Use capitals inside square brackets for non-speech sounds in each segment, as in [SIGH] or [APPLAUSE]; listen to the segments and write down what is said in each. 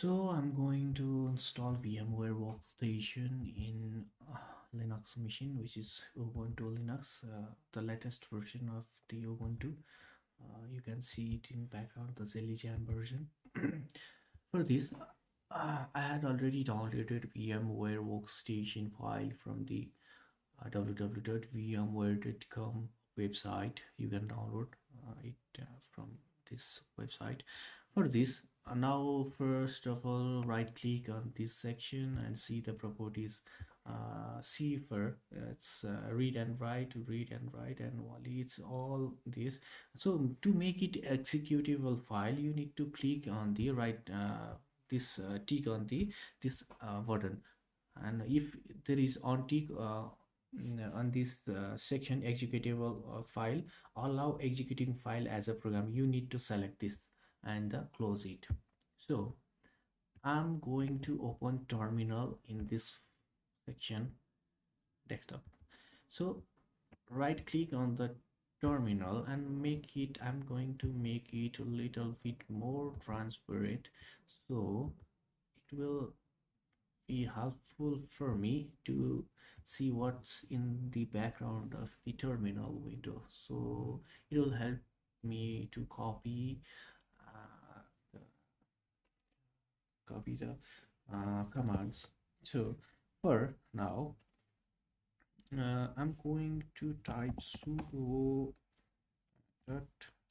So I'm going to install VMware Workstation in uh, Linux machine, which is Ubuntu Linux, uh, the latest version of the Ubuntu. Uh, you can see it in background, the Jam version. [CLEARS THROAT] For this, uh, I had already downloaded VMware Workstation file from the uh, www.vmware.com website. You can download uh, it from this website. For this, uh, now first of all right click on this section and see the properties. Uh, cipher it's uh, read and write read and write and Wally it's all this. So to make it executable file you need to click on the right uh, this uh, tick on the this uh, button. And if there is on tick uh, on this uh, section executable uh, file allow executing file as a program. You need to select this and uh, close it so i'm going to open terminal in this section desktop. So right click on the terminal and make it i'm going to make it a little bit more transparent. So it will be helpful for me to see what's in the background of the terminal window. So it will help me to copy copy the uh, commands. So for now uh, I'm going to type sudo dot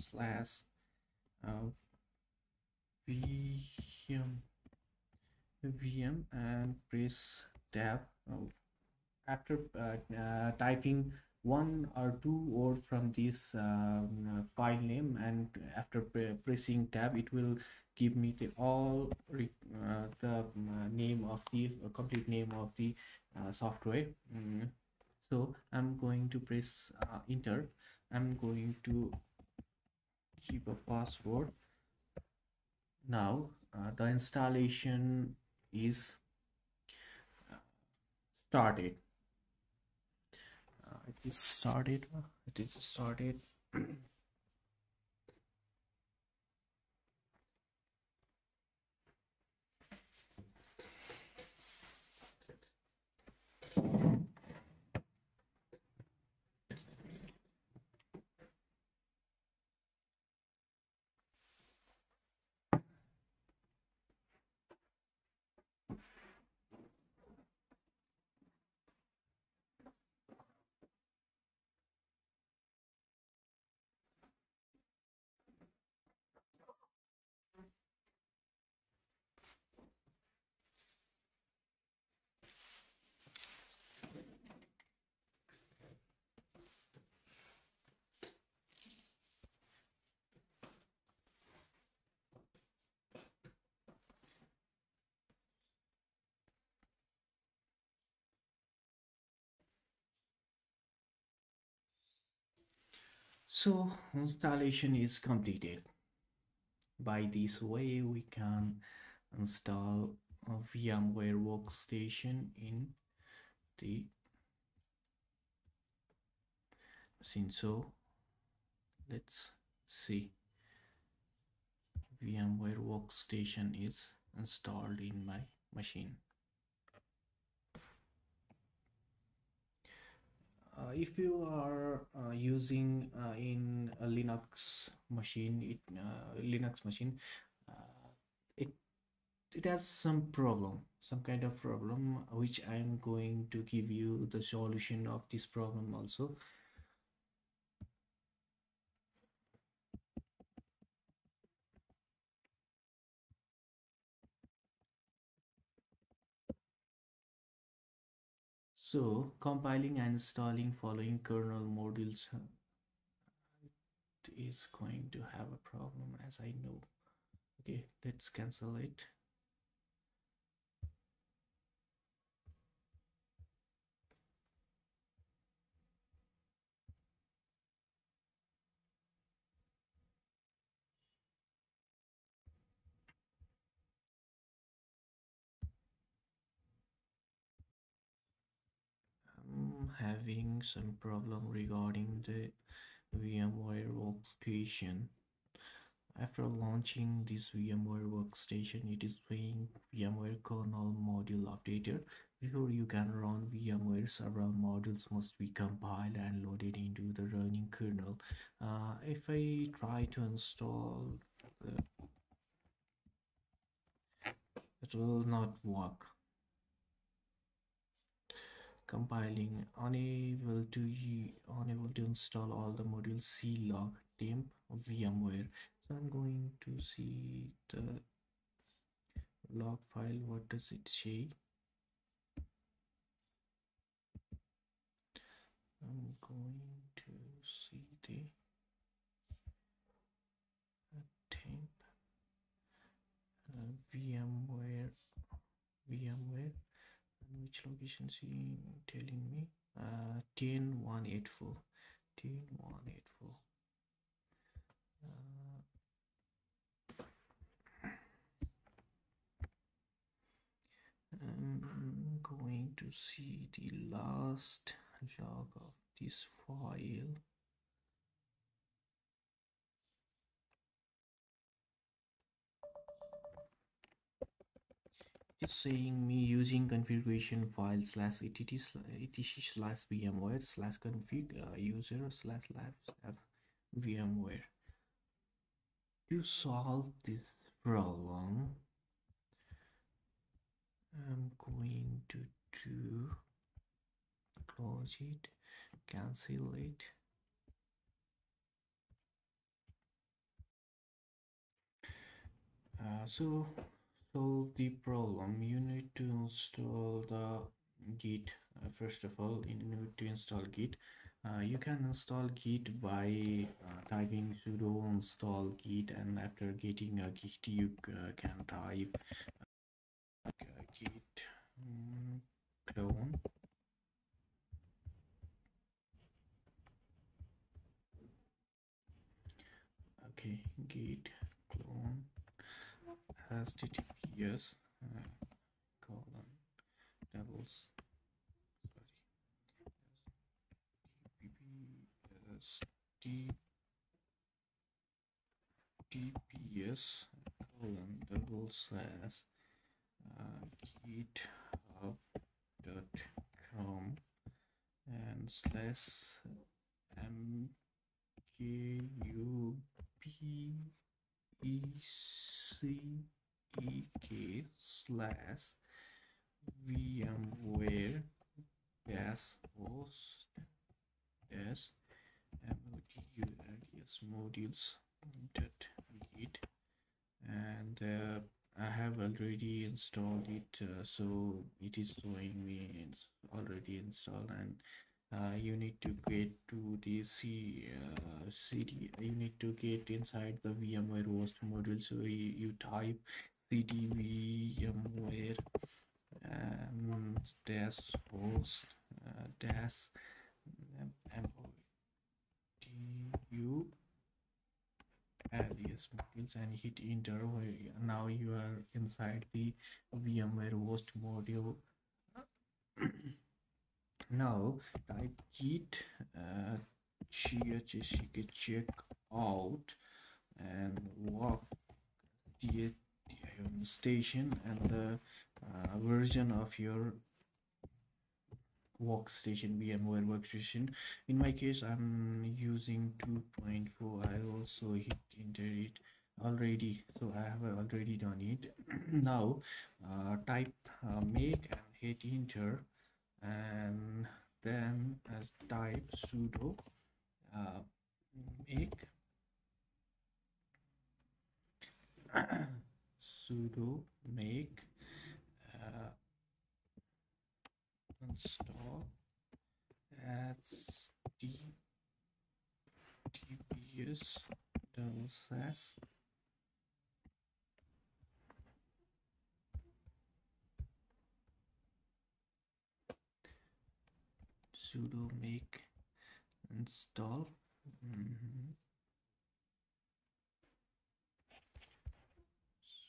slash uh, vm vm and press tab. Oh, after uh, uh, typing one or two word from this um, file name and after pressing tab it will give me the all uh, the uh, name of the uh, complete name of the uh, software. Mm. so i'm going to press uh, enter. I'm going to keep a password. Now uh, the installation is started. it is started it is started [CLEARS THROAT] so installation is completed. By this way we can install a VMware workstation in the since so let's see. VMware workstation is installed in my machine if you are uh, using uh, in a linux machine it uh, linux machine uh, it it has some problem some kind of problem which i'm going to give you the solution of this problem also so compiling and installing following kernel modules uh, is going to have a problem as I know. Okay let's cancel it having some problem regarding the VMware workstation. After launching this VMware workstation it is saying VMware kernel module updater before you can run VMware several modules must be compiled and loaded into the running kernel. Uh, if I try to install the, it will not work compiling unable to unable to install all the modules clog temp vmware. So i'm going to see the log file. What does it say? I'm going to see the temp uh, vmware vmware he telling me? Uh 10184 10184 uh, I'm going to see the last log of this file it's saying me using configuration file slash etc slash vmware slash config uh, user slash labs vmware. To solve this problem i'm going to do close it cancel it. Uh, so solve the problem you need to install the git uh, first of all you need to install git. Uh, you can install git by uh, typing sudo install git and after getting a git you uh, can type uh, git um, clone. Okay git clone https uh, colon doubles sorry. Tps colon double slash uh, github.com and slash mkub ek slash vmware dash host dash modules dot git. And uh, I have already installed it uh, so it is showing me it's already installed. And uh, you need to get to the C, uh, cd you need to get inside the vmware host module. So you, you type cd vmware and dash host uh, dash you alias modules and hit enter. Now you are inside the vmware host module. [CLEARS THROAT] Now type git uh, check out and walk the station and the uh, version of your workstation vmware workstation in my case i'm using 2.4 i also hit enter it already so i have already done it. [CLEARS THROAT] Now uh, type uh, make and hit enter and then as type sudo uh, make [CLEARS THROAT] sudo make uh, install dbs double slash sudo make install mm -hmm.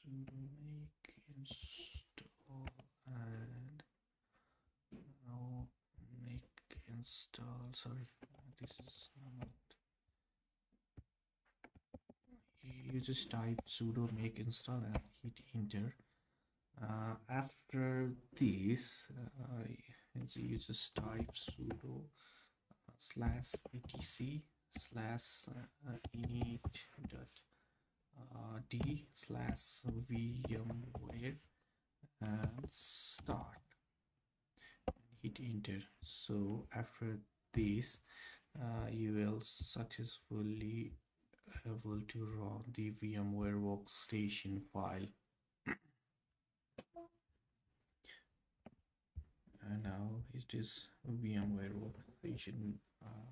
sudo make install and now make install sorry this is not you just type sudo make install and hit enter. Uh, after this uh, you just type sudo uh, slash etc slash uh, init dot uh, d slash vmware and start hit enter so after this uh, you will successfully able to run the VMware workstation file. And now it is VMware workstation uh,